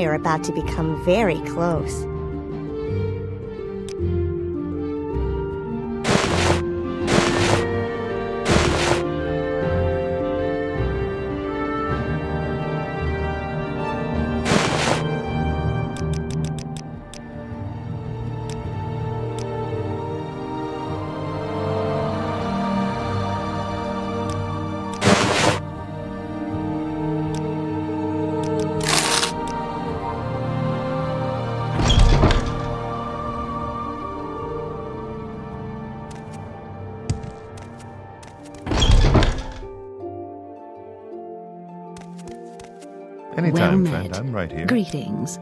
I are about to become very close. Anytime, well friend. I'm right here. Greetings.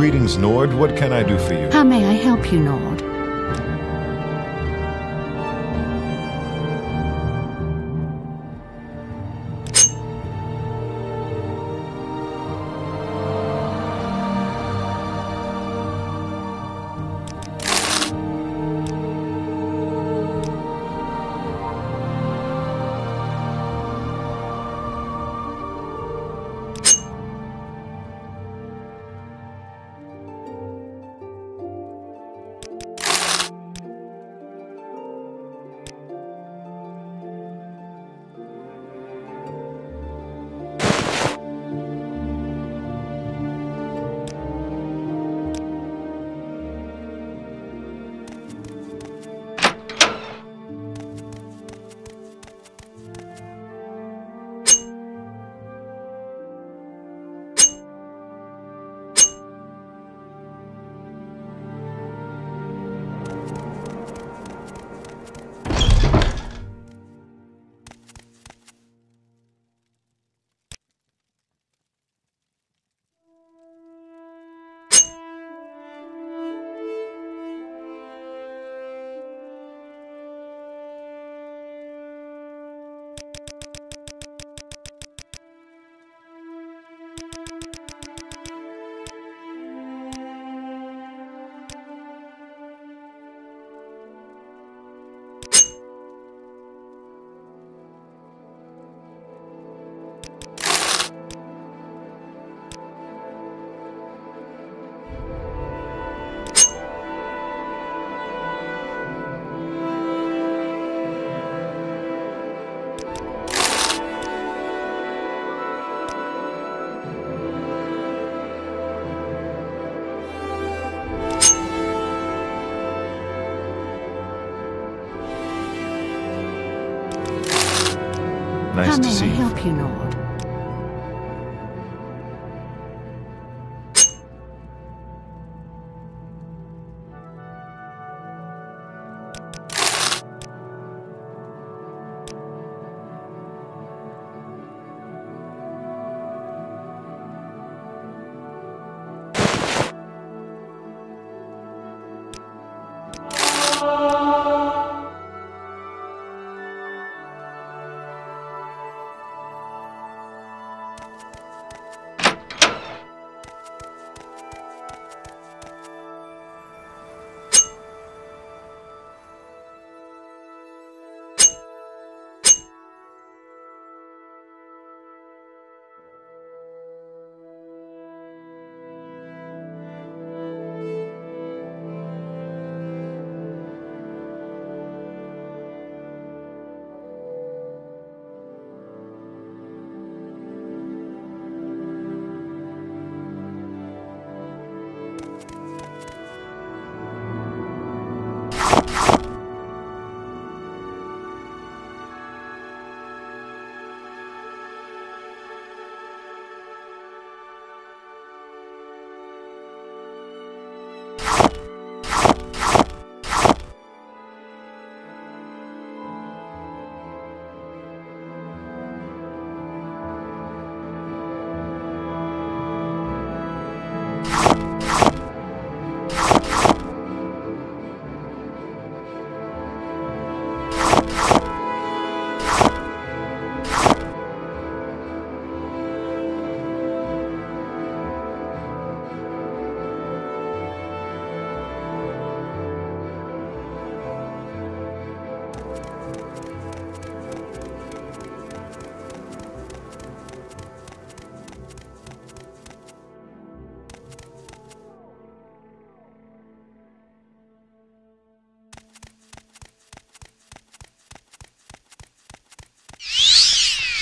Greetings, Nord. What can I do for you? How may I help you, Nord? Nice How to may I see you. help you, Nord?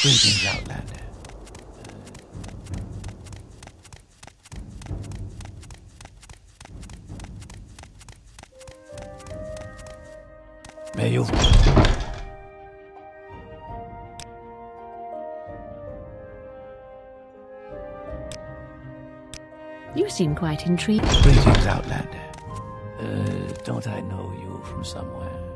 Greetings, Outlander. May you... You seem quite intrigued. Greetings, Outlander. Uh, don't I know you from somewhere?